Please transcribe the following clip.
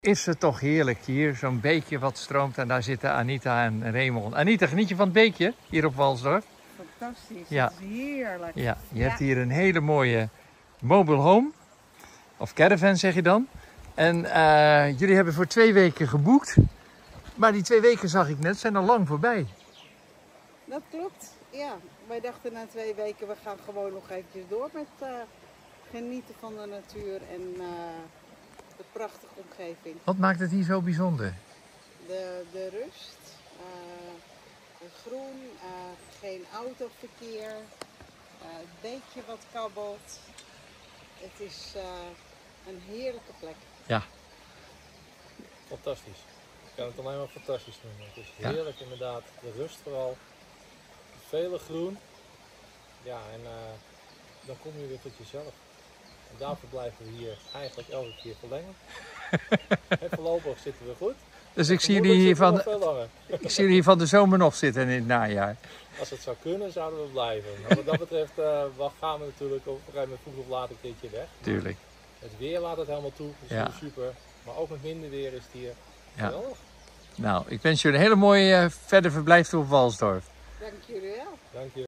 Is het toch heerlijk hier, zo'n beekje wat stroomt en daar zitten Anita en Raymond. Anita, geniet je van het beekje hier op Walsdorf? Fantastisch. Ja. Het is heerlijk. Ja, je Ja. hebt hier een hele mooie mobile home, of caravan zeg je dan. En eh, jullie hebben voor twee weken geboekt, maar die twee weken zag ik net, zijn al lang voorbij. Dat klopt. Ja, wij dachten na twee weken we gaan gewoon nog eventjes door met eh, genieten van de natuur en eh, de prachtige omgeving. Wat maakt het hier zo bijzonder? De, de rust, eh, het groen, eh, geen autoverkeer, eh, het beekje wat kabbelt. Het is eh, een heerlijke plek. Fantastisch. Ik kan het alleen maar fantastisch noemen. Het is Ja. heerlijk inderdaad. De rust vooral. Vele groen. Ja, en eh, dan kom je weer tot jezelf. En daarvoor blijven we hier eigenlijk elke keer verlengen. en voorlopig zitten we goed. Dus ik zie jullie hier van, ik zie hier van de zomer nog zitten in het najaar. Als het zou kunnen, zouden we blijven. Maar wat dat betreft eh, wat gaan we natuurlijk op een gegeven moment vroeg of laat een keertje weg. Tuurlijk. Het weer laat het helemaal toe. Is Ja. heel super. Maar ook met minder weer is het hier Ja. geweldig. Nou, ik wens jullie een hele mooie eh, verder verblijf toe op Walsdorf. Dank jullie wel. Dank.